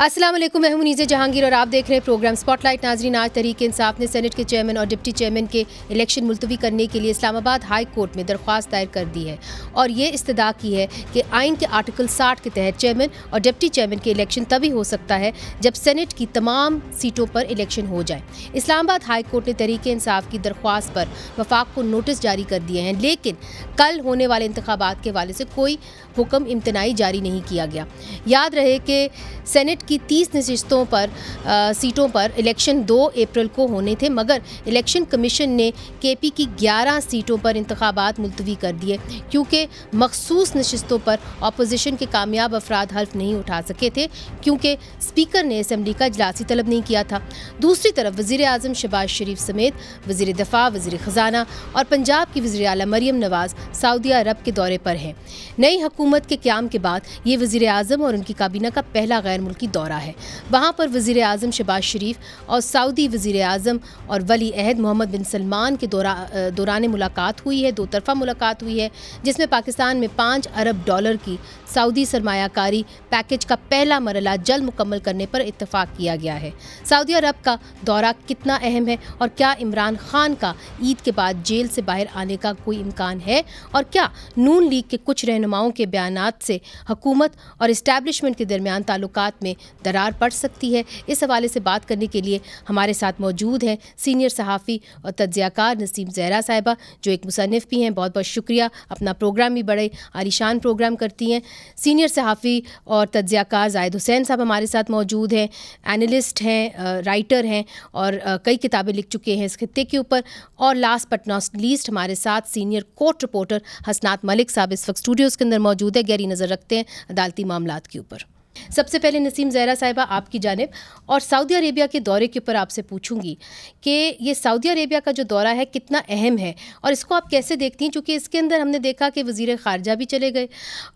वालेकुम मैं हूँ मुनीज़ जहांगीर और आप देख रहे हैं प्रोग्राम स्पॉटलाइट। नाजरीन, आज तरीके इंसाफ ने सेनेट के चेयरमैन और डिप्टी चेयरमैन के इलेक्शन मुलतवी करने के लिए इस्लामाबाद हाई कोर्ट में दरख्वास्त दायर कर दी है। और ये इस्तदा की है कि आइन के आर्टिकल साठ के तहत चेयरमैन और डिप्टी चेयरमैन के इलेक्शन तभी हो सकता है जब सेनेट की तमाम सीटों पर इलेक्शन हो जाए। इस्लामाबाद हाई कोर्ट ने तरीके इंसाफ की दरख्वास्त पर वफाक को नोटिस जारी कर दिए हैं, लेकिन कल होने वाले इंतबात के हवाले से कोई हुक्म इम्तनाई जारी नहीं किया गया। याद रहे कि सेनेट की 30 नशस्तों पर आ, सीटों पर इलेक्शन 2 अप्रैल को होने थे मगर इलेक्शन कमीशन ने के पी की 11 सीटों पर इंतबात मुलतवी कर दिए क्योंकि मखसूस नशस्तों पर अपोजिशन के कामयाब अफराद हल्फ नहीं उठा सके थे क्योंकि स्पीकर ने असम्बली का इजलासी तलब नहीं किया था। दूसरी तरफ़ वज़ी अजम शबाज शरीफ समेत वज़ीर दफ़ा वज़ी ख़जाना और पंजाब की वज़ी अला मरीम नवाज़ सऊदी अरब के दौरे पर हैं। नई हुकूमत के क्याम के बाद ये वज़ी अजम और उनकी काबीना का पहला गैर मुल्की दौरा है। वहाँ पर वज़ी अजम शबाज शरीफ और सऊदी वज़ी अजम और वली अहद मोहम्मद बिन सलमान के दौरा दौरान मुलाकात हुई है। दो तरफ़ा मुलाकात हुई है, जिसमें पाकिस्तान में पाँच अरब डॉलर की सऊदी सरमाकारी पैकेज का पहला मरला जल्द मुकम्मल करने पर इतफाक़ किया गया है। सऊदी अरब का दौरा कितना अहम है और क्या इमरान खान का ईद के बाद जेल से बाहर आने का कोई इम्कान है? और क्या नून लीग के कुछ रहनुमाओं के बयान से हकूमत और इस्टेबलिशमेंट के दरमियान ताल्लुक में दरार पड़ सकती है। इस हवाले से बात करने के लिए हमारे साथ मौजूद हैं सीनियर सहाफ़ी और तजियाकार नसीम जहरा साहिबा, जो एक मुसनफ़ भी हैं। बहुत बहुत शुक्रिया। अपना प्रोग्राम भी बड़े आलिशान प्रोग्राम करती हैं। सीनियर सहाफ़ी और तजियाकार जायद हुसैन साहब हमारे साथ मौजूद हैं। एनालिस्ट हैं राइटर हैं और कई किताबें लिख चुके हैं इस खत्े के ऊपर। और लास्ट बट नॉट लीस्ट हमारे साथ senior court reporter Hasnat Malik sahab इस वक्त स्टूडियोज़ के अंदर मौजूद है। गहरी नज़र रखते हैं अदालती मामला के ऊपर। सबसे पहले नसीम जहरा साहिबा, आपकी जानब, और सऊदी अरेबिया के दौरे के ऊपर आपसे पूछूँगी कि ये सऊदी अरेबिया का जो दौरा है कितना अहम है और इसको आप कैसे देखती हैं? क्योंकि इसके अंदर हमने देखा कि वज़ी ख़ारजा भी चले गए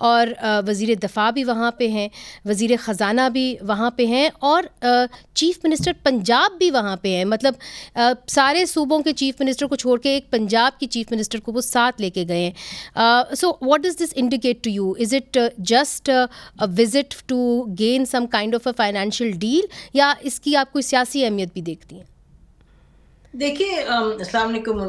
और वज़ी दफ़ा भी वहाँ पे हैं वज़ी ख़जाना भी वहाँ पे हैं और चीफ़ मिनिस्टर पंजाब भी वहाँ पर हैं। मतलब सारे सूबों के चीफ़ मिनिस्टर को छोड़ के एक पंजाब की चीफ़ मिनिस्टर को वो साथ लेके गए हैं। So what does this indicate to you is it just visit to gain some kind of a financial deal या इसकी आप कोई सियासी अहमियत भी देखती हैं? देखिए अस्सलाम वालेकुम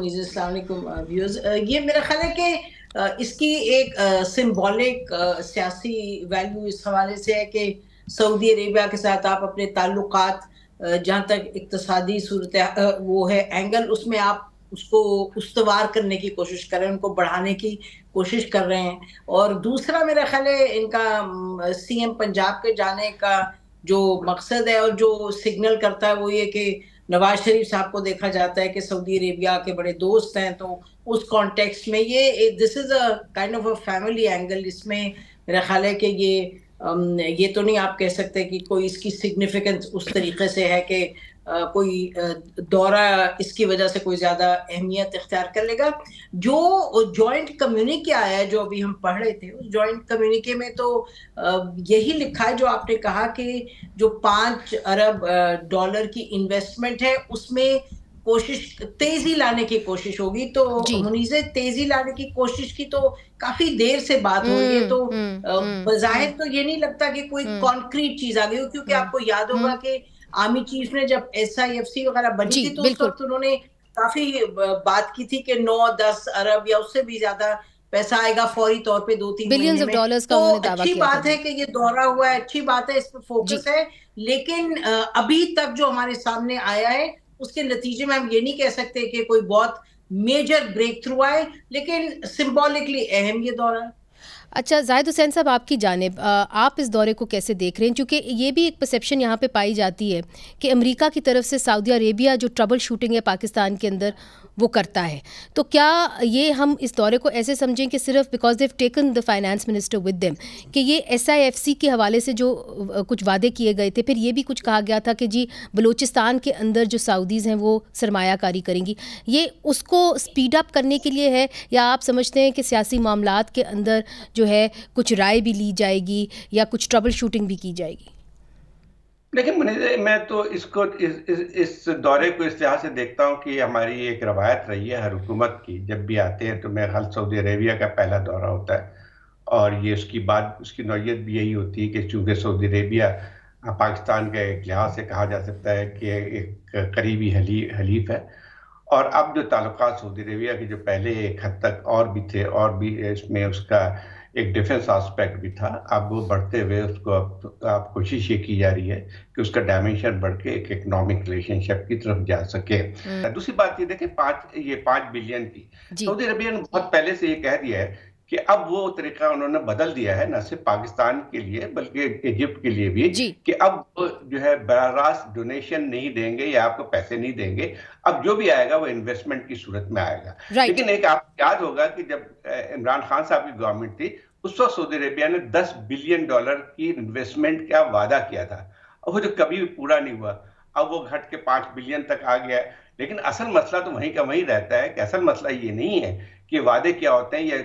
व्यूअर्स। ये मेरा ख्याल है कि इसकी एक सिंबॉलिक सियासी वैल्यू इस हवाले से है कि सऊदी अरेबिया के साथ आप अपने ताल्लुकात जहाँ तक इकतसादी सूरत वो है एंगल उसमें आप उसको उसवार करने की कोशिश कर रहे हैं उनको बढ़ाने की कोशिश कर रहे हैं। और दूसरा मेरा ख्याल है, इनका सीएम पंजाब के जाने का जो मकसद है और जो सिग्नल करता है वो ये कि नवाज़ शरीफ साहब को देखा जाता है कि सऊदी अरेबिया के बड़े दोस्त हैं तो उस कॉन्टेक्स्ट में ये this is a kind of a family angle इसमें मेरा ख्याल है कि ये ये तो नहीं आप कह सकते कि कोई इसकी सिग्निफिकेंस उस तरीके से है कि कोई दौरा इसकी वजह से कोई ज़्यादा अहमियत इख्तियार कर लेगा। जो जॉइंट कम्युनिके आया है जो अभी हम पढ़ रहे थे उस जॉइंट कम्युनिके में तो यही लिखा है जो आपने कहा कि जो पाँच अरब डॉलर की इन्वेस्टमेंट है उसमें कोशिश तेज़ी लाने की कोशिश होगी। तो मुनीजे तेज़ी लाने की कोशिश की तो काफ़ी देर से बात हो रही है हम्म, तो हम्म, हम्म, बाहिर तो ये नहीं लगता कि कोई कॉन्क्रीट चीज़ आ गई हो क्योंकि आपको याद होगा कि आर्मी चीफ ने जब एस आई एफ़ सी वगैरह बनी थी तो उस वक्त उन्होंने काफ़ी बात की थी कि नौ दस अरब या उससे भी ज़्यादा पैसा आएगा फौरी तौर पे दो तीन बिलियंस ऑफ़ डॉलर्स का तो अच्छी बात है कि ये दौरा हुआ है अच्छी बात है इस पर फोकस है। लेकिन अभी तक जो हमारे सामने आया है उसके नतीजे में हम ये नहीं कह सकते कि कोई बहुत मेजर ब्रेक थ्रू आए लेकिन सिंबॉलिकली अहम ये दौरा है। अच्छा जाहिद हुसैन साहब, आपकी जानब आप इस दौरे को कैसे देख रहे हैं? क्योंकि ये भी एक परसेप्शन यहाँ पे पाई जाती है कि अमेरिका की तरफ़ से सऊदी अरेबिया जो ट्रबल शूटिंग है पाकिस्तान के अंदर, वो करता है। तो क्या ये हम इस दौरे को ऐसे समझें कि सिर्फ़ because they've taken the finance minister with them कि ये एस आई एफ़ सी के हवाले से जो कुछ वादे किए गए थे, फिर ये भी कुछ कहा गया था कि जी, बलूचिस्तान के अंदर जो सऊदीज़ हैं, वो सरमायाकारी करेंगी। ये उसको स्पीड अप करने के लिए है, या आप समझते हैं कि सियासी मामला के अंदर जो है कुछ राय भी ली जाएगी या कुछ ट्रबल शूटिंग भी की जाएगी? देखिए मैं तो इसको इस, इस, इस दौरे को इस लिहाज से देखता हूँ कि हमारी एक रवायत रही है हर हुकूमत की। जब भी आते हैं तो मैं हल सऊदी अरेबिया का पहला दौरा होता है और ये उसकी बात उसकी नौीयत भी यही होती है कि चूँकि सऊदी अरेबिया पाकिस्तान के एक लिहाज से कहा जा सकता है कि एक करीबी हली हलीफ है। और अब जो ताल्लुक सऊदी अरबिया के जो पहले एक हद तक और भी थे और भी इसमें उसका एक डिफेंस एस्पेक्ट भी था। अब वो बढ़ते हुए उसको अब अब कोशिश ये की जा रही है कि उसका डायमेंशन बढ़ के एक इकोनॉमिक रिलेशनशिप की तरफ़ जा सके। हम्म। दूसरी बात ये देखें पाँच ये पाँच बिलियन की। सऊदी अरबिया ने बहुत पहले से ये कह दिया है कि अब वो तरीका उन्होंने बदल दिया है न सिर्फ़ पाकिस्तान के लिए बल्कि इजिप्ट के लिए भी कि अब जो है बरारास्त डोनेशन नहीं देंगे या आपको पैसे नहीं देंगे। अब जो भी आएगा वो इन्वेस्टमेंट की सूरत में आएगा। लेकिन एक आपको याद होगा कि जब इमरान खान साहब की गवर्नमेंट थी उस वक्त सऊदी अरेबिया ने 10 बिलियन डॉलर की इन्वेस्टमेंट का वादा किया था। वो जो कभी भी पूरा नहीं हुआ। अब वो घट के पाँच बिलियन तक आ गया लेकिन असल मसला तो वहीं का वहीं रहता है कि असल मसला ये नहीं है कि वादे क्या होते हैं या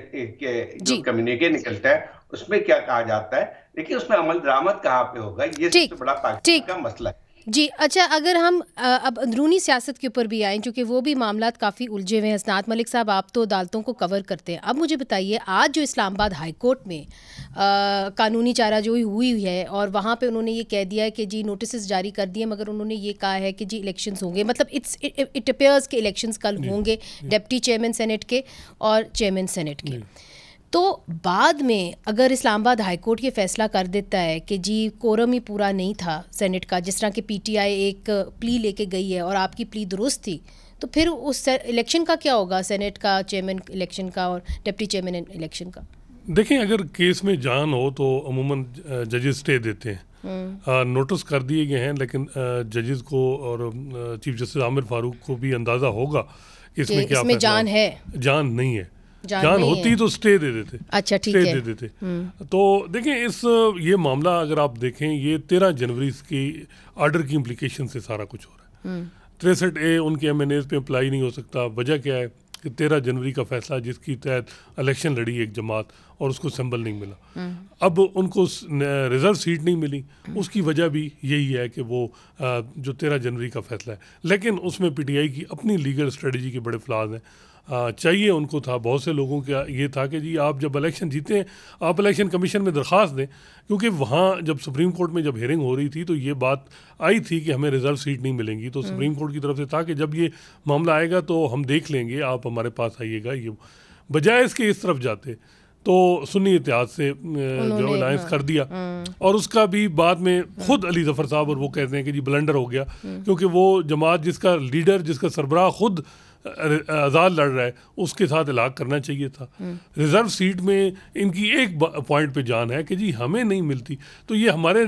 जो कम्युनिके निकलता है उसमें क्या कहा जाता है। लेकिन उसमें अमल दरामद कहाँ पे होगा? ये सबसे बड़ा पाकिस्तान का मसला है। जी अच्छा अगर हम अब अंदरूनी सियासत के ऊपर भी आएँ क्योंकि वो भी मामला काफ़ी उलझे हुए हैं। हसनात मलिक साहब आप तो अदालतों को कवर करते हैं। अब मुझे बताइए आज जो इस्लामाबाद हाई कोर्ट में आ, कानूनी चाराजोई हुई है और वहाँ पे उन्होंने ये कह दिया है कि जी नोटिस जारी कर दिए मगर उन्होंने ये कहा है कि जी इलेक्शन होंगे। मतलब इट्स इट अपेयर्स के इलेक्शन कल होंगे डिप्टी चेयरमैन सेनेट के और चेयरमैन सेनेट के। तो बाद में अगर इस्लामाबाद हाई कोर्ट ये फैसला कर देता है कि जी कोरम ही पूरा नहीं था सेनेट का जिस तरह की पीटीआई एक प्ली लेके गई है और आपकी प्ली दुरुस्त थी तो फिर उस इलेक्शन का क्या होगा? सेनेट का चेयरमैन इलेक्शन का और डिप्टी चेयरमैन इलेक्शन का? देखें अगर केस में जान हो तो अमूमन जजेस स्टे देते हैं। Notice hmm. कर दिए गए हैं लेकिन जजेस को और चीफ जस्टिस आमिर फारूक को भी अंदाज़ा होगा इसमें क्या इसमें जान है। जान नहीं है। जान होती तो स्टे दे देते अच्छा ठीक है। दे देते। हम्म। तो देखें इस ये मामला अगर आप देखें ये तेरह जनवरी की आर्डर की इम्प्लीकेशन से सारा कुछ हो रहा है। हम्म। तिरसठ ए उनके एम एन एज पे अप्लाई नहीं हो सकता। वजह क्या है कि तेरह जनवरी का फैसला जिसकी तहत इलेक्शन लड़ी एक जमात और उसको सिंबल नहीं मिला। हम्म। अब उनको रिज़र्व सीट नहीं मिली। उसकी वजह भी यही है कि वो जो तेरह जनवरी का फैसला है। लेकिन उसमें पीटीआई की अपनी लीगल स्ट्रेटजी के बड़े फ्लाज हैं। चाहिए उनको था बहुत से लोगों का ये था कि जी आप जब इलेक्शन जीते हैं आप इलेक्शन कमीशन में दरख्वास्त दें क्योंकि वहाँ जब सुप्रीम कोर्ट में जब हेयरिंग हो रही थी तो ये बात आई थी कि हमें रिज़र्व सीट नहीं मिलेंगी तो सुप्रीम हम्म। कोर्ट की तरफ़ से था कि जब ये मामला आएगा तो हम देख लेंगे आप हमारे पास आइएगा ये बजाय इसके इस तरफ़ जाते तो सुन्नी इतिहाद से जो अलायंस हाँ, कर दिया हम्म। और उसका भी बाद में खुद अली ज़फ़र साहब और वो कहते हैं कि जी ब्लंडर हो गया हम्म। क्योंकि वो जमात जिसका लीडर जिसका सरबराह खुद आज़ाद लड़ रहा है उसके साथ इलाक करना चाहिए था। रिज़र्व सीट में इनकी एक पॉइंट पे जान है कि जी हमें नहीं मिलती। तो ये हमारे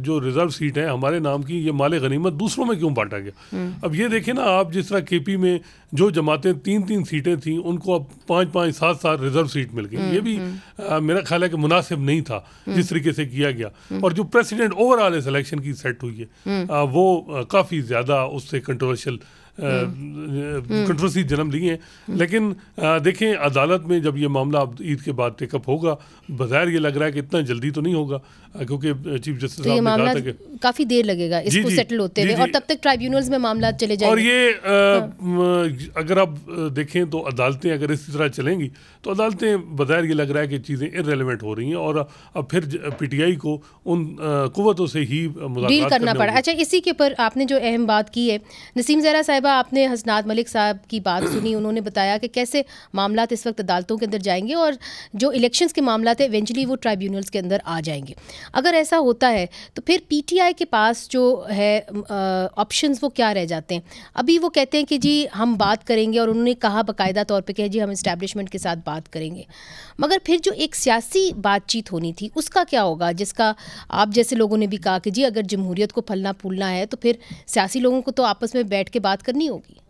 जो रिज़र्व सीट है हमारे नाम की ये माल गनीमत दूसरों में क्यों बांटा गया? अब ये देखें ना आप जिस तरह के पी में जो जमातें तीन तीन सीटें थी उनको अब पाँच पाँच सात सात रिज़र्व सीट मिल गई। ये भी आ, मेरा ख्याल है कि मुनासिब नहीं था जिस तरीके से किया गया। और जो प्रेसिडेंट ओवरऑल इस इलेक्शन की सेट हुई है आ, वो काफ़ी ज़्यादा उससे कंट्रोवर्शियल कंट्रोवर्सी जन्म ली है। लेकिन देखें अदालत में जब ये मामला अब ईद के बाद टेकअप होगा बाहर ये लग रहा है कि इतना जल्दी तो नहीं होगा क्योंकि चीफ जस्टिस तो साहब ने कहा था कि काफ़ी देर लगेगा इसको सेटल होते हुए और तब तक ट्राइब्यूनल्स में मामला चले जाएँगे। और ये हाँ। अगर आप देखें तो अदालतें अगर इसी तरह चलेंगी तो अदालतें बज़ाहिर ये लग रहा है कि चीज़ें इरेलीवेंट हो रही हैं और अब फिर पीटीआई को उन कुतों से ही डील करना पड़ा। अच्छा इसी के ऊपर आपने जो अहम बात की है नसीम जरा साहिबा आपने हसनात मलिक साहब की बात सुनी, उन्होंने बताया कि कैसे मामला इस वक्त अदालतों के अंदर जाएँगे और जो इलेक्शंस के मामला थे इवेंचुअली वो ट्राइब्यूनल्स के अंदर आ जाएँगे। अगर ऐसा होता है तो फिर पीटीआई के पास जो है ऑप्शन वो क्या रह जाते हैं? अभी वो कहते हैं कि जी, हम बात करेंगे और उन्होंने कहा बाकायदा तौर पर कि जी, हम इस्टेब्लिशमेंट के साथ बात करेंगे। मगर फिर जो एक सियासी बातचीत होनी थी, उसका क्या होगा? जिसका आप जैसे लोगों ने भी कहा कि जी, अगर जमहूरियत को फलना फूलना है तो फिर सियासी लोगों को तो आपस में बैठ के बात करनी होगी।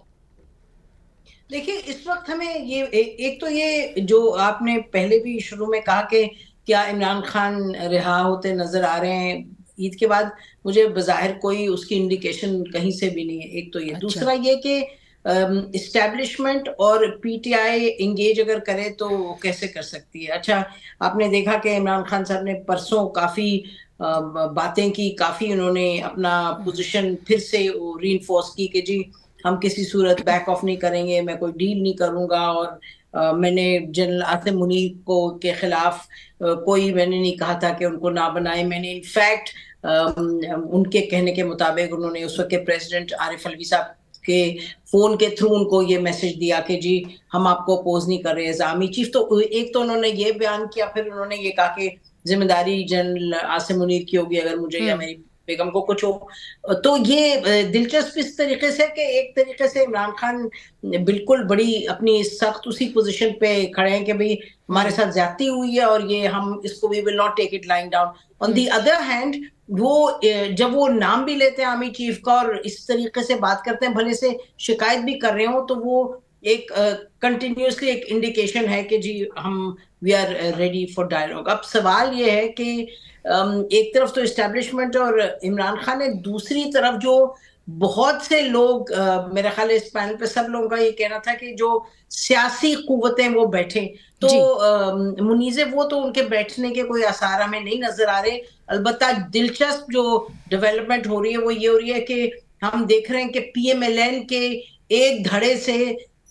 देखिए इस वक्त हमें ये ए, एक तो ये जो आपने पहले भी शुरू में कहा कि क्या इमरान खान रिहा होते नज़र आ रहे हैं ईद के बाद मुझे बाहिर कोई उसकी इंडिकेशन कहीं से भी नहीं है। एक तो ये। अच्छा। दूसरा ये कि इस्टेब्लिशमेंट और पीटीआई इंगेज अगर करे तो कैसे कर सकती है? अच्छा आपने देखा कि इमरान खान साहब ने परसों काफ़ी बातें की काफ़ी उन्होंने अपना पोजीशन फिर से री की कि जी हम किसी सूरत बैक ऑफ़ नहीं करेंगे मैं कोई डील नहीं करूँगा और Uh, मैंने जनरल आसिम मुनीर को के खिलाफ uh, कोई मैंने नहीं कहा था कि उनको ना बनाए मैंने इनफैक्ट uh, उनके कहने के मुताबिक उन्होंने उस वक्त के प्रेसिडेंट आरिफ अलवी साहब के फ़ोन के थ्रू उनको ये मैसेज दिया कि जी हम आपको अपोज नहीं कर रहे आर्मी चीफ तो एक तो उन्होंने ये बयान किया फिर उन्होंने ये कहा कि ज़िम्मेदारी जनरल आसिम मुनीर की होगी अगर मुझे या हम्म। मेरी बेगम को कुछ हो। तो ये दिलचस्प इस तरीके से कि एक तरीके से इमरान खान बिल्कुल बड़ी अपनी सख्त उसी पोजीशन पे खड़े हैं कि भाई हमारे साथ ज़्यादा हुई है और ये हम इसको we will not take it line down on the other hand वो जब वो नाम भी लेते हैं आर्मी चीफ का और इस तरीके से बात करते हैं भले से शिकायत भी कर रहे हो तो वो एक कंटिन्यूसली uh, एक इंडिकेशन है कि जी हम we are ready for dialogue अब सवाल ये है कि um, एक तरफ़ तो इस्टेब्लिशमेंट और इमरान खान है दूसरी तरफ़ जो बहुत से लोग uh, मेरे ख्याल इस पैनल पे सब लोगों का ये कहना था कि जो सियासी कुतें वो बैठे तो uh, मुनीजे वो तो उनके बैठने के कोई आसार हमें नहीं नज़र आ रहे। अलबत्ता दिलचस्प जो डेवलपमेंट हो रही है वो ये हो रही है कि हम देख रहे हैं कि पीएमएलएन के एक धड़े से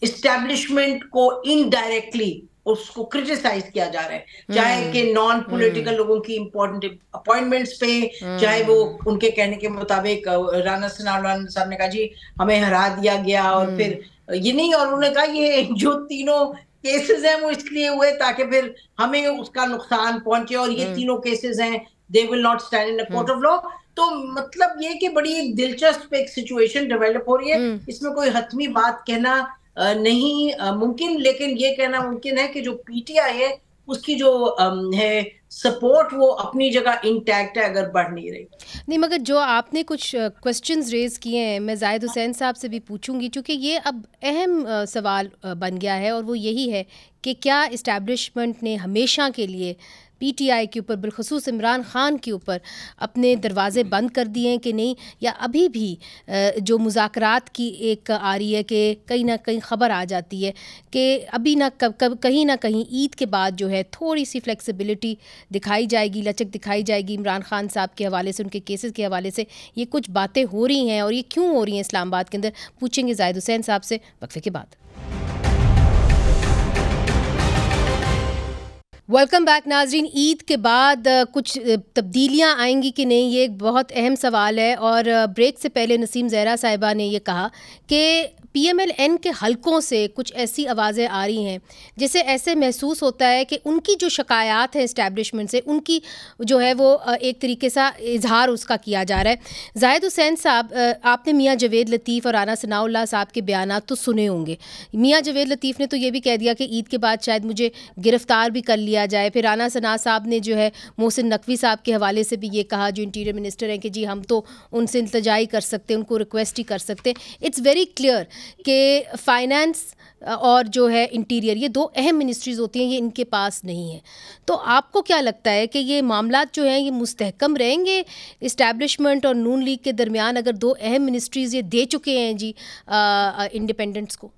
इस्टेब्लिशमेंट को इनडायरेक्टली उसको क्रिटिसाइज किया जा रहा है चाहे हम्म। कि नॉन पॉलिटिकल हम्म। लोगों की इंपॉर्टेंट अपॉइंटमेंट्स पे हम्म। चाहे वो उनके कहने के मुताबिक राना सनाउल्लाह साहब ने कहा जी हमें हरा दिया गया और फिर ये नहीं और उन्होंने कहा ये जो तीनों केसेस हैं वो इसलिए हुए ताकि फिर हमें उसका नुकसान पहुँचे और ये तीनों केसेस हैं they will not stand in court of law तो मतलब ये कि बड़ी एक दिलचस्प एक सिचुएशन डेवलप हो रही है इसमें कोई हतमी बात कहना नहीं मुमकिन लेकिन ये कहना मुमकिन है कि जो पीटीआई है उसकी जो है सपोर्ट वो अपनी जगह इंटैक्ट है अगर बढ़ नहीं रही। नहीं मगर जो आपने कुछ क्वेश्चंस रेज किए हैं मैं जाहिद हुसैन साहब से भी पूछूँगी क्योंकि ये अब अहम सवाल बन गया है और वो यही है कि क्या इस्टेब्लिशमेंट ने हमेशा के लिए पीटीआई के ऊपर, बिलखसूस इमरान ख़ान के ऊपर अपने दरवाज़े बंद कर दिए हैं कि नहीं? या अभी भी जो मुजाकरात की एक आ रही है कि कहीं ना कहीं ख़बर आ जाती है कि अभी ना कब कब, कहीं ना कहीं ईद के बाद जो है थोड़ी सी फ्लेक्सिबिलिटी दिखाई जाएगी, लचक दिखाई जाएगी इमरान खान साहब के हवाले से, उनके केसेस के हवाले से। ये कुछ बातें हो रही हैं और ये क्यों हो रही हैं इस्लामाबाद के अंदर? पूछेंगे जाहिद हुसैन साहब से वक्फे के बाद। वेलकम बैक नाजरीन। ईद के बाद कुछ तब्दीलियाँ आएँगी कि नहीं, ये एक बहुत अहम सवाल है। और ब्रेक से पहले नसीम जहरा साहिबा ने ये कहा कि पीएमएलएन के हलकों से कुछ ऐसी आवाज़ें आ रही हैं, जिसे ऐसे महसूस होता है कि उनकी जो शिकायत हैं इस्टेब्लिशमेंट से, उनकी जो है वो एक तरीके से इजहार उसका किया जा रहा है। जाहिद हुसैन साहब आपने मियाँ जवेद लतीफ़ और राना सनाउल्ला साहब के बयान तो सुने होंगे। मियाँ जवेद लतीफ़ ने तो ये भी कह दिया कि ईद के बाद शायद मुझे गिरफ़्तार भी कर लिया जाए। फिर राना सना साहब ने जो है मोहसिन नकवी साहब के हवाले से भी ये कहा, जो इंटीरियर मिनिस्टर हैं कि जी हम तो उनसे इंतजाई कर सकते हैं, उनको रिक्वेस्ट ही कर सकते इट्स वेरी क्लियर कि फाइनेंस और जो है इंटीरियर ये दो अहम मिनिस्ट्रीज़ होती हैं, ये इनके पास नहीं है। तो आपको क्या लगता है कि ये मामला जो हैं, ये मुस्तहकम रहेंगे? इस्टेब्लिशमेंट और नून लीग के दरमियान अगर दो अहम मिनिस्ट्रीज़ ये दे चुके हैं जी इंडिपेंडेंट्स को?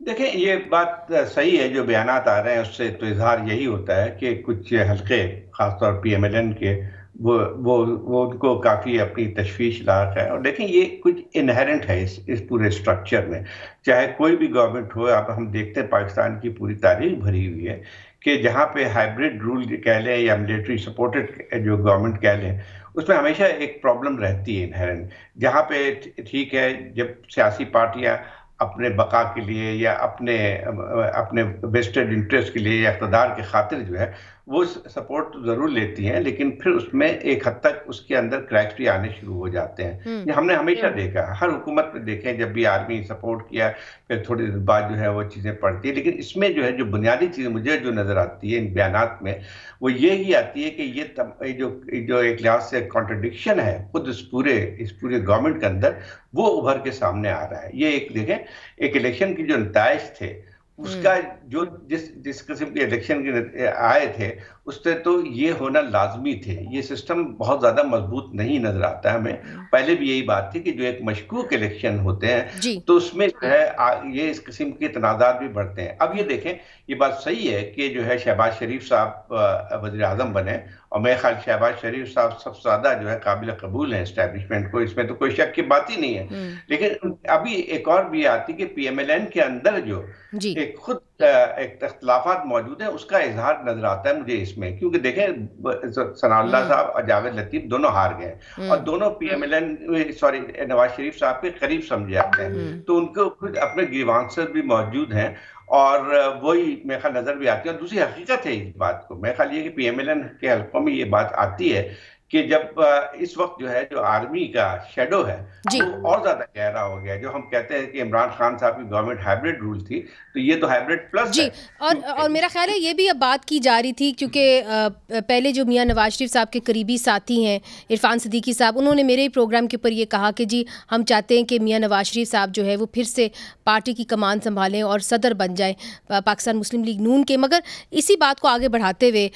देखें ये बात सही है, जो बयान आ रहे हैं, उससे तो इजहार यही होता है कि कुछ हल्के, खासतौर पी एम एल एन के वो वो वो उनको काफ़ी अपनी तशवीश लाक है। और देखें ये कुछ इनहेरेंट है इस इस पूरे स्ट्रक्चर में। चाहे कोई भी गवर्नमेंट हो अब हम देखते हैं पाकिस्तान की पूरी तारीख भरी हुई है कि जहाँ पे हाइब्रिड रूल कह लें या मिलिट्री सपोर्टेड जो गवर्नमेंट कह लें, उसमें हमेशा एक प्रॉब्लम रहती है इनहेरेंट जहाँ पे ठीक है, जब सियासी पार्टियाँ अपने बका के लिए या अपने अपने वेस्टेड इंटरेस्ट के लिए या इकतदार के खातिर जो है वो सपोर्ट तो ज़रूर लेती हैं लेकिन फिर उसमें एक हद तक उसके अंदर क्रैक्स भी आने शुरू हो जाते हैं हम्म। ये हमने हमेशा। देखा हर हुकूमत में देखे जब भी आर्मी सपोर्ट किया फिर थोड़ी देर बाद जो है वो चीज़ें पड़ती है लेकिन इसमें जो है जो बुनियादी चीज़ मुझे जो नज़र आती है इन बयान में वो ये ही आती है कि ये तब जो जो एक लिहाज से कॉन्ट्रडिक्शन है खुद इस पूरे इस पूरे गवर्नमेंट के अंदर वो उभर के सामने आ रहा है ये एक देखें एक इलेक्शन की जो नतज थे उसका हम्म। जो जिस जिस किस्म के इलेक्शन के आए थे उससे तो ये होना लाजमी थे। ये सिस्टम बहुत ज़्यादा मज़बूत नहीं नज़र आता है हमें। हम्म। पहले भी यही बात थी कि जो एक मशकूक इलेक्शन होते हैं तो उसमें जो है ये इस किस्म के तनाजात भी बढ़ते हैं। अब ये देखें ये बात सही है कि जो है शहबाज शरीफ साहब वजी अजम बने और मेरे ख्याल शहबाज शरीफ साहब सबसे ज़्यादा जो है काबिल कबूल है इस्टेब्लिशमेंट को। इसमें तो कोई शक की बात ही नहीं है। हम्म। लेकिन अभी एक और भी आती कि पीएमएलएन के अंदर जो। एक खुद एक अख्तलाफात मौजूद है उसका इजहार नज़र आता है मुझे इसमें क्योंकि देखें सनाउल्ला हम्म। साहब और जावेद लतीफ दोनों हार गए हम्म। और दोनों P M L N sorry Nawaz Sharif sahab के करीब समझे जाते हैं तो उनको खुद अपने ग्रीवांसर भी मौजूद हैं और वही मेरे ख्याल नज़र भी आती है और दूसरी हकीकत है इस बात को मेरे ख्याल ये कि पी एम एल एन के हल्कों में ये बात आती है कि जब इस वक्त जो है जो आर्मी का शेडो है वो और ज़्यादा गहरा हो गया। जो हम कहते हैं कि इमरान खान साहब की गवर्नमेंट हाइब्रिड रूल थी तो ये तो हाइब्रिड प्लस जी है। और और मेरा ख्याल है ये भी अब बात की जा रही थी क्योंकि पहले जो मियाँ नवाज़ शरीफ साहब के करीबी साथी हैं इरफान सदीकी साहब उन्होंने मेरे ही प्रोग्राम के ऊपर ये कहा कि जी हम चाहते हैं कि मियाँ नवाज़ शरीफ साहब जो है वो फिर से पार्टी की कमान संभालें और सदर बन जाएँ पाकिस्तान मुस्लिम लीग नून के। मगर इसी बात को आगे बढ़ाते हुए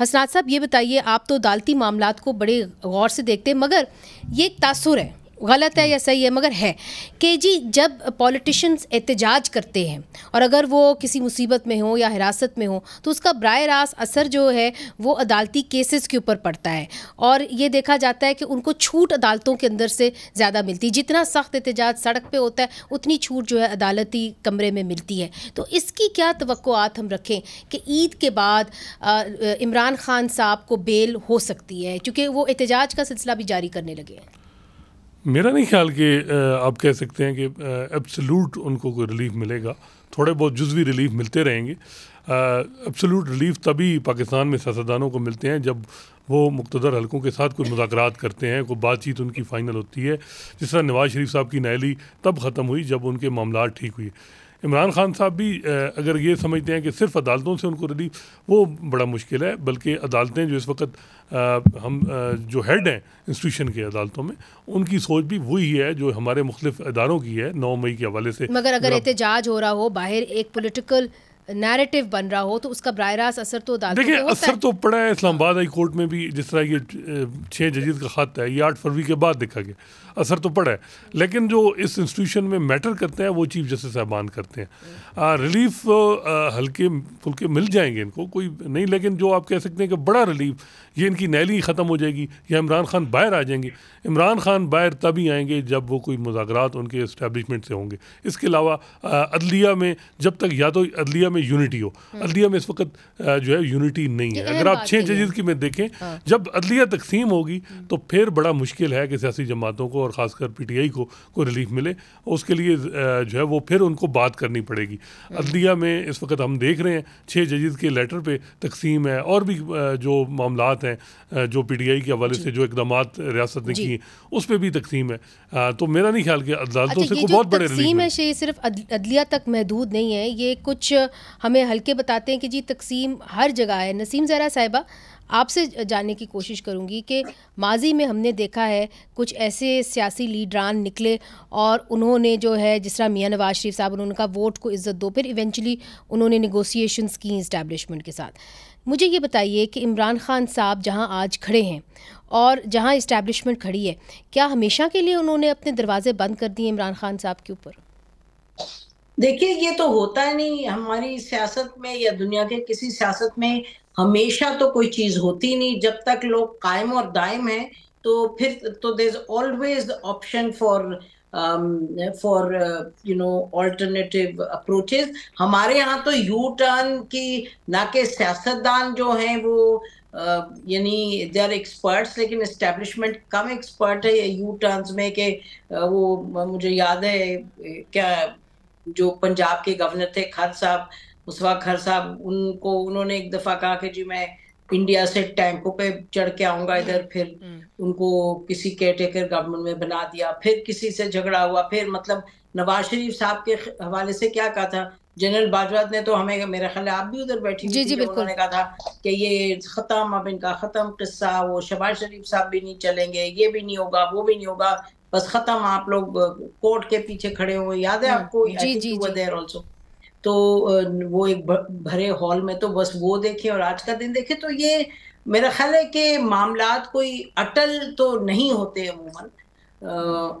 हसनात साहब, ये बताइए, आप तो अदालती मामला को बड़े गौर से देखते हैं, मगर ये एक तासुर है। गलत है या सही है, मगर है। कि जी, जब पॉलिटिशियंस एहतजाज करते हैं, और अगर वो किसी मुसीबत में हो या हिरासत में हो तो उसका बर रास्त असर जो है, वो अदालती केसेस के ऊपर पड़ता है। और ये देखा जाता है कि उनको छूट अदालतों के अंदर से ज़्यादा मिलती है। जितना सख्त एहतजाज सड़क पर होता है, उतनी छूट जो है अदालती कमरे में मिलती है। तो इसकी क्या तो हम रखें कि ईद के बाद इमरान खान साहब को बेल हो सकती है, क्योंकि वो एहतजाज का सिलसिला भी जारी करने लगे हैं। मेरा नहीं ख्याल कि आप कह सकते हैं कि एब्सोलूट उनको कोई रिलीफ मिलेगा। थोड़े बहुत जुजवी रिलीफ मिलते रहेंगे। एब्सोलूट रिलीफ तभी पाकिस्तान में सियासतदानों को मिलते हैं जब वो मुख्तर हलकों के साथ कोई मुजाकर करते हैं, कोई बातचीत उनकी फ़ाइनल होती है। जिस तरह नवाज़ शरीफ साहब की नैली तब ख़त्म हुई जब उनके मामला ठीक हुई इमरान खान साहब भी अगर ये समझते हैं कि सिर्फ़ अदालतों से उनको रिलीफ वो बड़ा मुश्किल है बल्कि अदालतें जो इस वक्त हम जो हेड हैं इंस्टीट्यूशन के अदालतों में उनकी सोच भी वही है जो हमारे मुख्तफ इदारों की है नौ मई के हवाले से। मगर अगर एहतजाज हो रहा हो बाहर एक पोलिटिकल नैरेटिव बन रहा हो तो उसका बर असर तो देखिए असर तो पड़ा है इस्लामाबाद हाई कोर्ट में भी जिस तरह ये छः जजीज का खत है ये आठ फरवरी के बाद देखा गया। असर तो पड़ा है। लेकिन जो इस इंस्टीट्यूशन में मैटर करते हैं वो चीफ जस्टिस साहबान करते हैं। आ, रिलीफ हल्के फुलके मिल जाएँगे इनको कोई नहीं लेकिन जो आप कह सकते हैं कि बड़ा रिलीफ ये इनकी नैली ही ख़त्म हो जाएगी या इमरान खान बाहर आ जाएँगे इमरान खान बाहर तभी आएँगे जब वो कोई मुजाकर उनके इस्टेब्लिशमेंट से होंगे इसके अलावा अदलिया में जब तक या तो अदलिया में यूनिटी हो हम्म। अदलिया में इस वक्त जो है यूनिटी नहीं है अगर आप छः जजेज़ की में देखें हाँ। जब अदलिया तकसीम होगी हम्म। तो फिर बड़ा मुश्किल है कि सियासी जमातों को और ख़ासकर पी टी आई को कोई रिलीफ मिले उसके लिए जो है वो फिर उनको बात करनी पड़ेगी हम्म। अदलिया में इस वक्त हम देख रहे हैं छः जजेज़ के लेटर पर तकसीम है और भी जो मामला हैं जो पीटीआई के हवाले से जो इकदाम रियासत ने किए उस पर भी तकसीम है। तो मेरा नहीं ख्याल कि अदालतों अच्छा, से बहुत बड़े तकसीम है सिर्फ़ अदलिया तक महदूद नहीं है। ये कुछ हमें हल्के बताते हैं कि जी तकसीम हर जगह है। नसीम ज़रा साहिबा आपसे जानने की कोशिश करूँगी कि माजी में हमने देखा है कुछ ऐसे सियासी लीडरान निकले और उन्होंने जो है जिस तरह मियाँ नवाज़ शरीफ साहब उन्होंने कहा वोट को इज़्ज़त दो। फिर इवेंचुअली उन्होंने नेगोशिएशंस की इस्टेब्लिशमेंट के साथ। मुझे ये बताइए कि इमरान खान साहब जहाँ आज खड़े हैं और जहाँ इस्टेब्लिशमेंट खड़ी है, क्या हमेशा के लिए उन्होंने अपने दरवाजे बंद कर दिए इमरान खान साहब के ऊपर? देखिए, ये तो होता है नहीं। हमारी सियासत में या दुनिया के किसी सियासत में हमेशा तो कोई चीज़ होती नहीं। जब तक लोग कायम और दायम है तो फिर तो there always option for for you know alternative approaches हमारे यहाँ तो यू टर्न की ना के सियासतदान जो हैं वो uh, यानी दे आर एक्सपर्ट्स लेकिन इस्टेब्लिशमेंट कम एक्सपर्ट है यू टर्न्स में कि uh, वो मुझे याद है क्या जो पंजाब के गवर्नर थे खर साहब मुसवा खर साहब उनको उन्होंने एक दफ़ा कहा कि जी मैं इंडिया से टैंकों पे चढ़ के आऊँगा इधर फिर हम्म। उनको किसी केयर टेकर गवर्नमेंट में बना दिया फिर किसी से झगड़ा हुआ फिर मतलब नवाज़ शरीफ साहब के हवाले से क्या कहा था जनरल बाजवा ने तो हमें मेरा ख्याल आप भी उधर बैठी जी जी बिल्कुल उन्होंने कहा था कि ये खत्म अब इनका खत्म किस्सा वो शबाज शरीफ साहब भी नहीं चलेंगे ये भी नहीं होगा वो भी नहीं होगा बस खत्म आप लोग कोर्ट के पीछे खड़े हुए याद है हम्म। आपको जी जी, जी. तो वो एक भरे हॉल में तो बस वो देखे और आज का दिन देखे तो ये मेरा ख्याल है कि मामला कोई अटल तो नहीं होते अमूमन।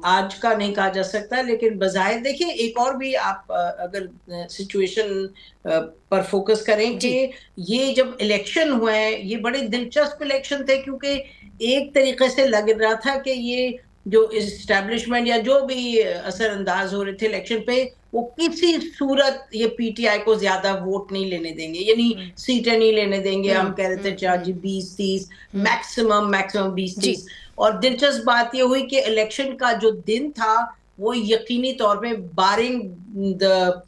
आज का नहीं कहा जा सकता लेकिन बजाय देखिए एक और भी आप अगर सिचुएशन पर फोकस करें कि ये जब इलेक्शन हुए हैं ये बड़े दिलचस्प इलेक्शन थे क्योंकि एक तरीके से लग रहा था कि ये जो इस्टेब्लिशमेंट या जो भी असरअंदाज हो रहे थे इलेक्शन पे वो किसी सूरत ये पीटीआई को ज़्यादा वोट नहीं लेने देंगे यानी हम्म। सीटें नहीं लेने देंगे हम हम्म, कह रहे थे चार हम्म, जी बीस तीस मैक्सिमम मैक्सिमम बीस तीस। और दिलचस्प बात ये हुई कि इलेक्शन का जो दिन था वो यकीनी तौर पे बारिंग द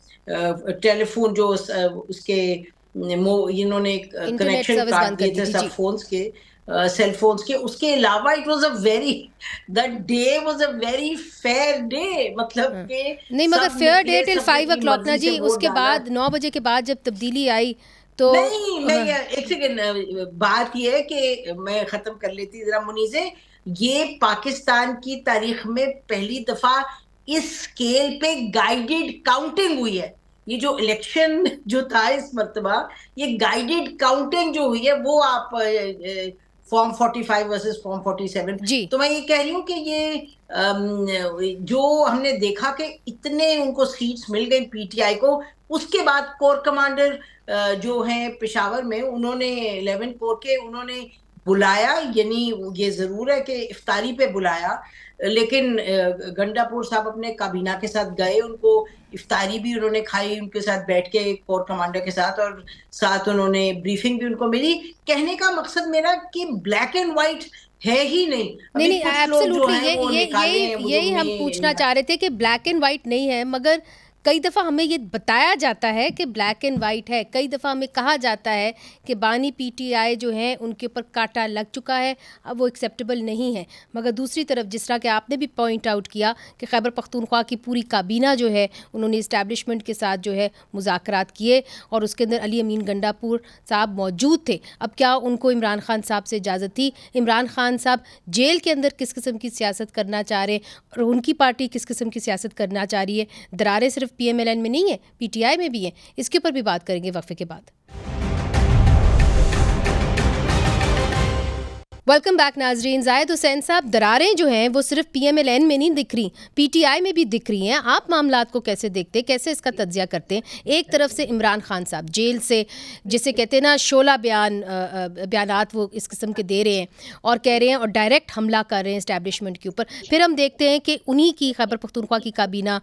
टेलीफोन जो उस, उसके इन्होंने कनेक्शन काट दिए थे सब फोन्स के सेल फोन्स के। उसके अलावा it was a very the day was a very fair day मतलब हाँ। के नहीं मगर फेयर डे टिल फाइव ओ ना जी। उसके बाद नौ बजे के बाद जब तब्दीली आई तो नहीं नहीं हाँ। एक सेकेंड बात ये है कि मैं खत्म कर लेती जरा मुनीजे ये पाकिस्तान की तारीख में पहली दफ़ा इस स्केल पे गाइडेड काउंटिंग हुई है। ये जो इलेक्शन जो था इस मरतबा ये गाइडेड काउंटिंग जो हुई है वो आप फॉर्म 45 वर्सेस फॉर्म 47 जी। तो मैं ये कह रही हूँ कि ये जो हमने देखा कि इतने उनको सीट्स मिल गई पीटीआई को उसके बाद कोर कमांडर जो है पेशावर में उन्होंने इलेवन कोर के उन्होंने बुलाया यानी ये ज़रूर है कि इफ्तारी पे बुलाया लेकिन गंडापुर साहब अपने काबीना के साथ गए उनको इफ्तारी भी उन्होंने खाई उनके साथ बैठ के कोर कमांडर के साथ और साथ उन्होंने ब्रीफिंग भी उनको मिली। कहने का मकसद मेरा कि ब्लैक एंड व्हाइट है ही नहीं। नहीं नहीं एब्सोल्युटली ये ये यही यही हम पूछना चाह रहे थे कि ब्लैक एंड व्हाइट नहीं है मगर कई दफ़ा हमें ये बताया जाता है कि ब्लैक एंड वाइट है। कई दफ़ा हमें कहा जाता है कि बानी पीटीआई जो हैं, उनके ऊपर कांटा लग चुका है, अब वो एक्सेप्टेबल नहीं है। मगर दूसरी तरफ़, जिस तरह के आपने भी पॉइंट आउट किया कि खैबर पख्तूनख्वा की पूरी काबीना जो है, उन्होंने इस्टेबलिशमेंट के साथ जो है मुजाकर किए और उसके अंदर अली अमीन गंडापुर साहब मौजूद थे। अब क्या उनको इमरान खान साहब से इजाज़त थी? इमरान खान साहब जेल के अंदर किस किस्म की सियासत करना चाह रहे और उनकी पार्टी किस किस्म की सियासत करना चाह रही है? दरारें सिर्फ़ पीएमएलएन में नहीं है पीटीआई में भी है। इसके ऊपर भी बात करेंगे वक्फे के बाद। वेलकम बैक नाजरीन जायद हुसैन साहब, दरारें जो हैं, वो सिर्फ़ पीएमएलएन में नहीं दिख रही पीटीआई में भी दिख रही हैं। आप मामला को कैसे देखते हैं? कैसे इसका तजिया करते हैं? एक तरफ़ से इमरान खान साहब जेल से, जिसे कहते हैं ना, शोला बयान बयान वो इस किस्म के दे रहे हैं और कह रहे हैं और डायरेक्ट हमला कर रहे हैं इस्टेब्लिशमेंट के ऊपर। फिर हम देखते हैं कि उन्हीं की खैबर पख्तूनख्वा की काबीना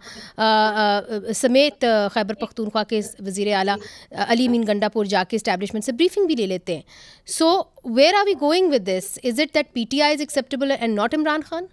समेत खैबर पख्तूनख्वा के वज़ी अली मीन गंडापुर जाके इस्टेब्लिशमेंट से ब्रीफिंग भी ले लेते हैं। सो where are we going with this? Is it that PTI is acceptable and not Imran Khan?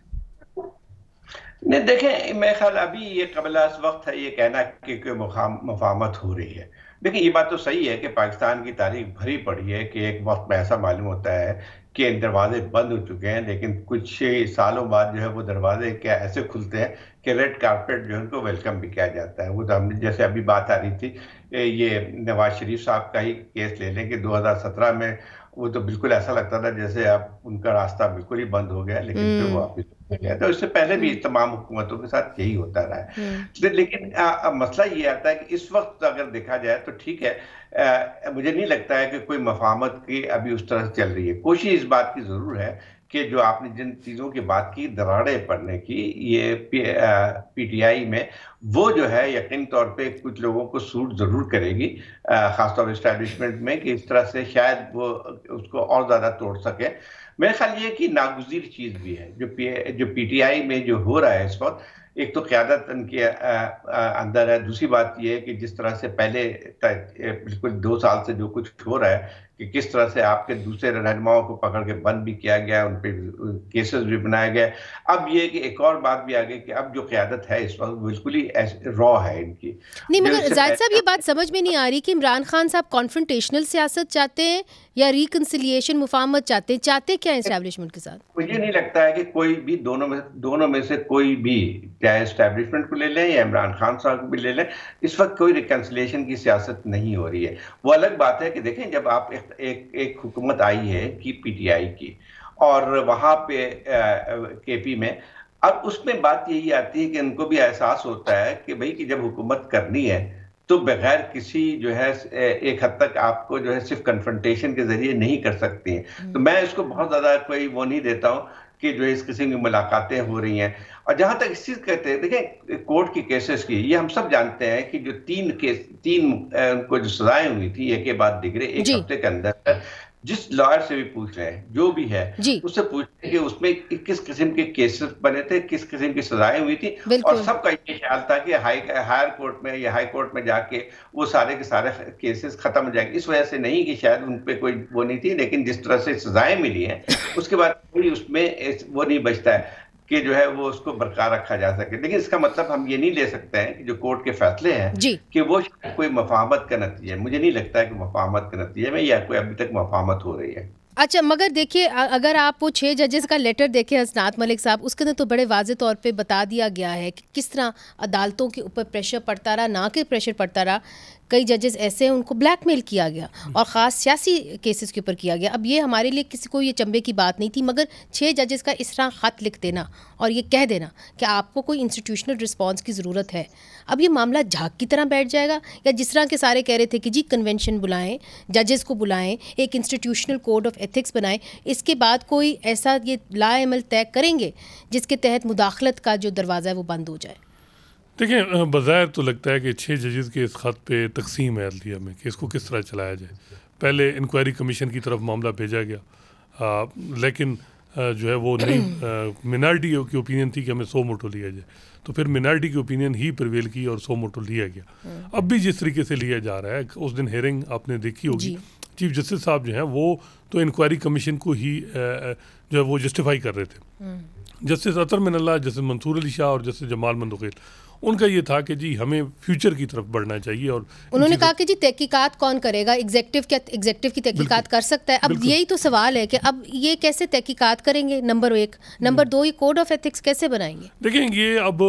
नहीं, देखें मैं ख्याल अभी ये कबला वक्त है, ये कहना कि कोई मुफामत हो रही है देखिए, ये बात तो सही है कि पाकिस्तान की तारीख भरी पड़ी है कि एक वक्त में ऐसा मालूम होता है कि दरवाजे बंद हो चुके हैं, लेकिन कुछ सालों बाद जो है वो दरवाजे क्या ऐसे खुलते हैं कि रेड कारपेट जो है उनको वेलकम भी किया जाता है वो तो हमने, जैसे अभी बात आ रही थी, ये नवाज़ शरीफ साहब का ही केस ले लें कि 2017 में वो तो बिल्कुल ऐसा लगता था जैसे आप उनका रास्ता बिल्कुल ही बंद हो गया लेकिन फिर वो वापिस गया तो इससे पहले भी हम्म। तमाम हुकूमतों के साथ यही होता रहा है हम्म। लेकिन आ, मसला ये आता है कि इस वक्त अगर देखा जाए तो ठीक है आ, मुझे नहीं लगता है कि कोई मफामत की अभी उस तरह से चल रही है कोशिश इस बात की ज़रूर है कि जो आपने जिन चीज़ों की बात की दराड़े पड़ने की, ये पीटीआई में, वो जो है यकीन तौर पे कुछ लोगों को सूट ज़रूर करेगी ख़ासतौर इस्टेब्लिशमेंट में कि इस तरह से शायद वो उसको और ज़्यादा तोड़ सके। मेरे ख्याल ये कि नागुजीर चीज़ भी है, जो पी, जो पीटीआई में जो हो रहा है इस वक्त, एक तो क्यादत उनके अंदर है, दूसरी बात यह है कि जिस तरह से पहले बिल्कुल दो साल से जो कुछ हो रहा है कि किस तरह से आपके दूसरे रहनुमाओं को पकड़ के बंद भी किया गया उन पर केसेस भी बनाया गया अब ये कि एक और बात भी आ गई कि अब जो क्यादत है इस वक्त बिल्कुल ही रॉ है इनकी। नहीं मगर जायद साहब ये बात समझ में नहीं आ रही कि इमरान खान साहब कॉन्फ्रंटेशनल सियासत चाहते हैं या रिकनसिलियेशन मुफामत चाहते हैं। चाहते क्या है इस्टेब्लिशमेंट के साथ? मुझे नहीं लगता है कि कोई भी दोनों में दोनों में से कोई भी चाहे इस्टेब्लिशमेंट को ले लें या इमरान खान साहब को भी ले लें। इस वक्त कोई रिकन्सिलेशन की सियासत नहीं हो रही है। वो अलग बात है कि देखें जब आप एक एक एक हुकूमत आई है की पीटीआई की और वहाँ पे केपी में अब उसमें बात यही आती है कि इनको भी एहसास होता है कि भाई कि जब हुकूमत करनी है तो बगैर किसी जो है एक हद तक आपको जो है सिर्फ़ कन्फ्रंटेशन के ज़रिए नहीं कर सकती हैं हम्म। तो मैं इसको बहुत ज़्यादा कोई वो नहीं देता हूँ कि जो इस किस्म की मुलाकातें हो रही हैं। और जहाँ तक इस चीज़ कहते हैं देखें कोर्ट की केसेस की ये हम सब जानते हैं कि जो तीन केस तीन को जो सजाएँ हुई थी एक के बाद दिगरे एक हफ़्ते के अंदर जिस लॉयर से भी पूछ रहे हैं जो भी है उससे पूछ रहे कि उसमें किस किस्म के केसेस बने थे किस किस्म की सजाएँ हुई थी और सबका ये ख्याल था कि हाई हायर कोर्ट में या हाई कोर्ट में जाके वो सारे के सारे केसेस खत्म हो जाएँगे। इस वजह से नहीं कि शायद उन पर कोई वो नहीं थी लेकिन जिस तरह से सजाएँ मिली हैं उसके बाद कोई उसमें वो नहीं बचता है। कि जो है वो उसको बरकरार रखा जा सके। लेकिन इसका मतलब हम ये नहीं ले सकते हैं कि जो कोर्ट के फैसले हैं कि वो कोई मफामत का नतीजा है। मुझे नहीं लगता है कि मफामत का नतीजे में या कोई अभी तक मफामत हो रही है। अच्छा मगर देखिए अगर आप वो छः जजेस का लेटर देखें हसनात मलिक साहब उसके अंदर तो बड़े वाज तौर पे बता दिया गया है कि किस तरह अदालतों के ऊपर प्रेशर पड़ता रहा ना कि प्रेशर पड़ता रहा। कई जजेस ऐसे हैं, उनको ब्लैकमेल किया गया और ख़ास सियासी केसेस के ऊपर किया गया। अब ये हमारे लिए किसी को ये चंबे की बात नहीं थी, मगर छः जजेस का इस तरह ख़त लिख देना और ये कह देना कि आपको कोई इंस्टीट्यूशनल रिस्पॉन्स की ज़रूरत है। अब ये मामला झाक की तरह बैठ जाएगा या जिस तरह के सारे कह रहे थे कि जी कन्वेंशन बुलाएँ जजेस को बुलाएँ, एक इंस्टीट्यूशनल कोड ऑफ़ एथिक्स बनाएँ, इसके बाद कोई ऐसा ये लाएमल तय करेंगे जिसके तहत मुदाखलत का जो दरवाज़ा है वो बंद हो जाए। देखिए बाज़ाहिर तो लगता है कि छः जजेस के इस खत पे तकसीम है अदलिया में कि इसको किस तरह चलाया जाए। पहले इंक्वायरी कमीशन की तरफ़ मामला भेजा गया। आ, लेकिन आ, जो है वो नहीं मिनार्टी की ओपिनियन थी कि हमें सौ मोटो लिया जाए। तो फिर मिनार्टी की ओपिनियन ही प्रवेल की और सो मोटो लिया गया। हम्म। अब भी जिस तरीके से लिया जा रहा है उस दिन हेयरिंग आपने देखी होगी। चीफ जस्टिस साहब जो हैं वो तो इंक्वायरी कमीशन को ही जो है वो जस्टिफाई कर रहे थे। जस्टिस हम्म। अतर मिनल्ला जस्टिस मंसूर अली शाह और जस्टिस जमाल मंदुखेल उनका ये था कि जी हमें फ्यूचर की तरफ़ बढ़ना चाहिए और उन्होंने कहा कि जी तहकीकात कौन करेगा? एग्जेक्टिव क्या एग्जेक्टिव की तहकीकात कर सकता है? अब यही तो सवाल है कि अब ये कैसे तहकीकात करेंगे? नंबर एक। नंबर हम्म। दो ये कोड ऑफ़ एथिक्स कैसे बनाएँगे? देखें ये अब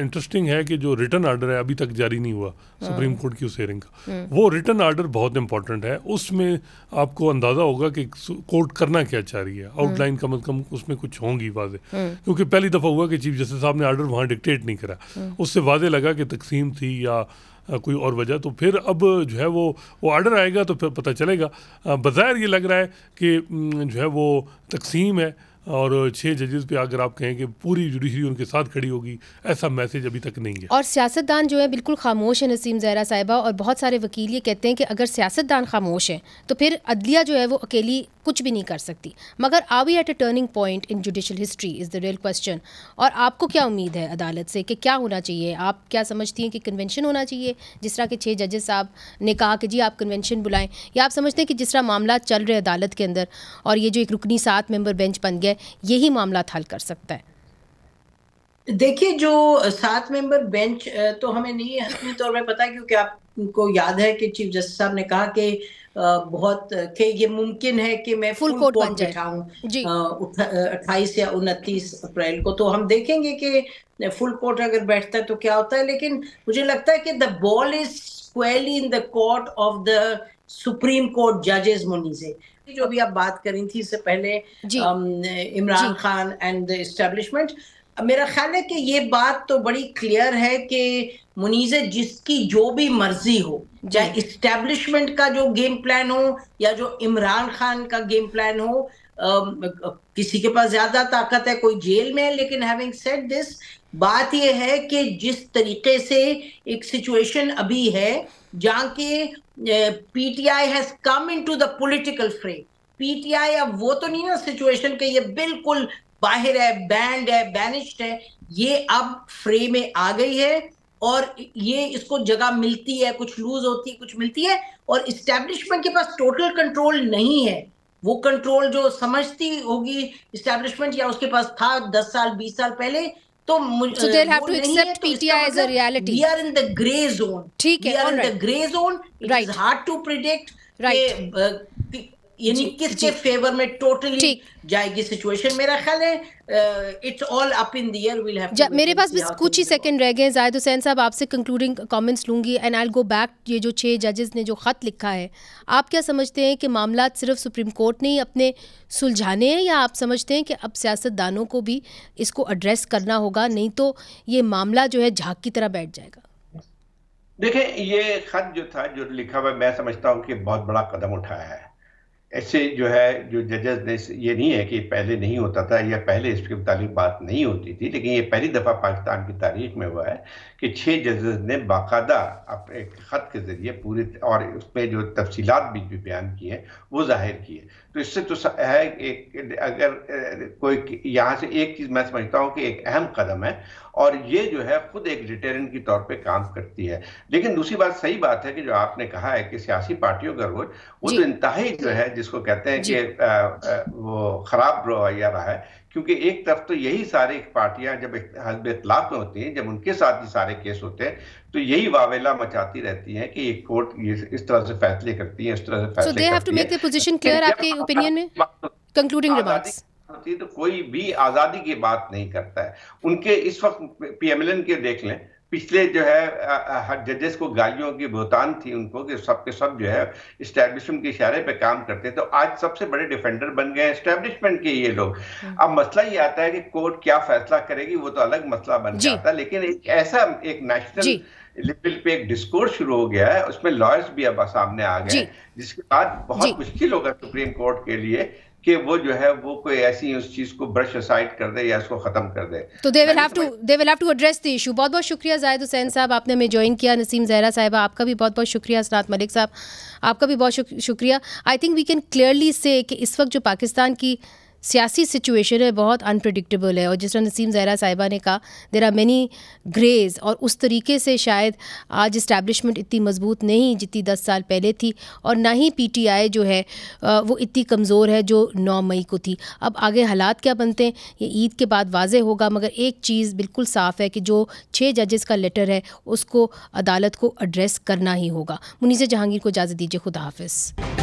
इंटरेस्टिंग है कि जो रिटर्न आर्डर है अभी तक जारी नहीं हुआ सुप्रीम कोर्ट की उस हेयरिंग का। हम्म। वो रिटर्न आर्डर बहुत इंपॉर्टेंट है। उसमें आपको अंदाज़ा होगा कि कोर्ट करना क्या चाह रही है। आउटलाइन हम्म। कम अज कम उसमें कुछ होंगी वाजे। क्योंकि पहली दफ़ा हुआ कि चीफ जस्टिस साहब ने आर्डर वहाँ डिक्टेट नहीं करा। उससे वादे लगा कि तकसीम थी या कोई और वजह तो फिर अब जो है वो वो आर्डर आएगा तो फिर पता चलेगा। बाज़ाहिर ये लग रहा है कि जो है वो तकसीम है और छः जजेस पे अगर आप कहें कि पूरी जुडिशरी उनके साथ खड़ी होगी, ऐसा मैसेज अभी तक नहीं है। और सियासतदान जो है बिल्कुल खामोश है नसीम जहरा साहिबा और बहुत सारे वकील ये कहते हैं कि अगर सियासतदान खामोश हैं तो फिर अदलिया जो है वो अकेली कुछ भी नहीं कर सकती। मगर are we at a turning point in judicial history is the real question और आपको क्या उम्मीद है अदालत से कि क्या होना चाहिए? आप क्या समझती हैं कि कन्वेंशन होना चाहिए? जिस तरह के छः जजेस साहब ने कहा कि जी, आप कन्वेंशन बुलाएँ, या आप समझते हैं कि जिस तरह मामला चल रहे अदालत के अंदर और ये जो एक रुकनी सात मेंबर बेंच बन गया यही मामला हल कर सकता है। देखिए, जो सात मेंबर बेंच तो हमें नहीं है तौर पर पता है क्योंकि आपको याद है कि चीफ जस्टिस साहब ने कहा कि बहुत कि ये मुमकिन है कि मैं फुल कोर्ट बन बैठाऊं अट्ठाईस या उनतीस अप्रैल को। तो हम देखेंगे कि फुल कोर्ट अगर बैठता है तो क्या होता है लेकिन मुझे लगता है कि the ball is squarely in the court of the Supreme Court जजेस मुनीजे। जो भी आप बात करी थी इससे पहले Imran Khan and the establishment मेरा ख्याल है कि ये बात तो बड़ी क्लियर है कि मुनीजे जिसकी जो भी मर्ज़ी हो चाहे इस्टेब्लिशमेंट का जो गेम प्लान हो या जो इमरान खान का गेम प्लान हो आ, किसी के पास ज़्यादा ताकत है कोई जेल में है लेकिन हैविंग सेड दिस बात यह है कि जिस तरीके से एक सिचुएशन अभी है जहाँ के PTI has come into the political frame PTI अब वो तो नहीं ना सिचुएशन के ये बिल्कुल बाहर है बैंड है बैनिश्ड है ये अब फ्रे में आ गई है और ये इसको जगह मिलती है कुछ लूज होती है कुछ मिलती है और इस्टेब्लिशमेंट के पास टोटल कंट्रोल नहीं है वो कंट्रोल जो समझती होगी इस्टेब्लिशमेंट या उसके पास था दस साल बीस साल पहले तो so they'll have to accept PTI as a reality. We are in the gray zone. ठीक है, we are in right. the gray zone. It right. is hard to predict. Right. यानी किसके फेवर में टोटली जाएगी situation मेरा ख्याल है it's all up in the air will have मेरे पास बस कुछ ही सेकंड रह गए जाहिद हुसैन साहब आपसे कंक्लूडिंग कमेंट्स लूँगी एंड आई गो बैक ये जो छह जजेस ने जो ख़त लिखा है आप क्या समझते हैं कि मामला सिर्फ़ सुप्रीम कोर्ट ने ही अपने सुलझाने हैं या आप समझते हैं कि अब सियासतदानों को भी इसको एड्रेस करना होगा नहीं तो ये मामला जो है झाक की तरह बैठ जाएगा? देखिए ये खत जो था जो लिखा हुआ मैं समझता हूँ कि बहुत बड़ा कदम उठाया है। ऐसे जो है, जो जजेस ने ये नहीं है कि पहले नहीं होता था या पहले इसके मुतालिक बात नहीं होती थी, लेकिन ये पहली दफ़ा पाकिस्तान की तारीख में हुआ है कि छः जजेस ने बाकायदा अपने ख़त के ज़रिए पूरे, और उसमें जो तफसीलात भी बयान किए हैं, वो ज़ाहिर किए। तो इससे तो है एक अगर कोई यहाँ से एक चीज़ मैं समझता हूँ कि एक अहम कदम है और ये जो है खुद एक डिटेरेंट की तौर पे काम करती है। लेकिन दूसरी बात सही बात है कि जो आपने कहा है कि सियासी पार्टियों का रोल वो तो इंतहाई जो है जिसको कहते हैं कि वो खराब रवैया रहा है क्योंकि एक तरफ़ तो यही सारे पार्टियाँ जब हजब इतलाफ में होती हैं जब उनके साथ ही सारे केस होते हैं तो यही वावेला मचाती रहती है कि एक कोर्ट इस तरह से फैसले करती है इस तरह से फैसले so they have to make their position clear आपके ओपिनियन में? कंक्लूडिंग रिमार्क्स होती है तो कोई भी आज़ादी की बात नहीं करता है। उनके इस वक्त पीएमएलएन के देख लें पिछले जो है हर जजेस को गालियों की भुगतान थी उनको कि सब के सब जो है इस्टेब्लिशमेंट के इशारे पे काम करते तो आज सबसे बड़े डिफेंडर बन गए इस्टेब्लिशमेंट के ये लोग। हम्म। अब मसला ये आता है कि कोर्ट क्या फैसला करेगी वो तो अलग मसला बन जाता है। लेकिन एक ऐसा एक नेशनल लेवल पे एक डिस्कोर्स शुरू हो गया है उसमें लॉयर्स भी अब सामने आ गए जिसके बाद बहुत मुश्किल होगा सुप्रीम कोर्ट के लिए कि वो जो है वो कोई ऐसी उस चीज़ को ब्रश असाइड कर दे या इसको खत्म कर दे। तो they will have to they will have to address the issue बहुत बहुत शुक्रिया जायद हुसैन साहब आपने हमें ज्वाइन किया नसीम जहरा साहब आपका भी बहुत बहुत शुक्रिया असनात मलिक साहब आपका भी बहुत शुक्रिया। I think we can clearly say कि इस वक्त जो पाकिस्तान की सियासी सिचुएशन है, बहुत अनप्रडिक्टेबल है। और जिस तरह नसीम जहरा साहिबा ने कहा देर आर मैनी ग्रेज और उस तरीके से शायद आज इस्टेब्लिशमेंट इतनी मज़बूत नहीं जितनी दस साल पहले थी। और ना ही पी टी आई जो है वो इतनी कमज़ोर है जो नौ मई को थी। अब आगे हालात क्या बनते हैं, ये ईद के बाद वाज होगा, मगर एक चीज़ बिल्कुल साफ़ है कि जो छः जजेस का लेटर है, उसको अदालत को एड्रेस करना ही होगा। मुनीस जहांगीर को इजाज़त दीजिए, खुदा हाफिज़।